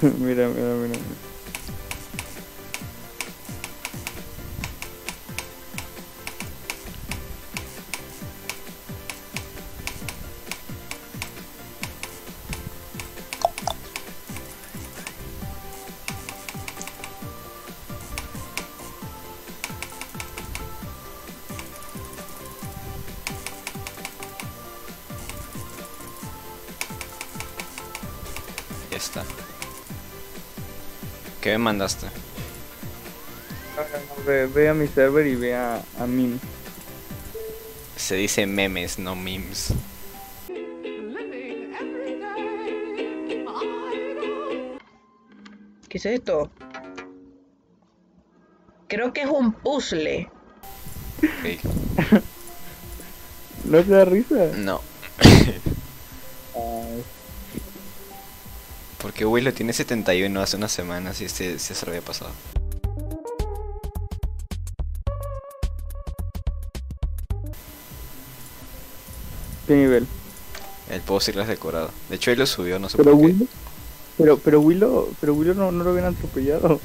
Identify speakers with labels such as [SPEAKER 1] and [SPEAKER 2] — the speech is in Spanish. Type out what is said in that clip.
[SPEAKER 1] mira, mira, mira.
[SPEAKER 2] Ya está. ¿Qué me mandaste?
[SPEAKER 1] No, ve, ve a mi server y ve a, a mí.
[SPEAKER 2] Se dice memes, no memes.
[SPEAKER 3] ¿Qué es esto? Creo que es un puzzle.
[SPEAKER 2] Ok.
[SPEAKER 1] ¿No te da risa?
[SPEAKER 2] No. Porque Willow tiene 71 hace unas semanas y este se se lo había pasado.
[SPEAKER 1] ¿Qué nivel?
[SPEAKER 2] El post es decorado. De hecho, él lo subió, no sé
[SPEAKER 1] Pero
[SPEAKER 2] por qué.
[SPEAKER 1] Pero, pero Willow, pero Willow no, no lo habían atropellado.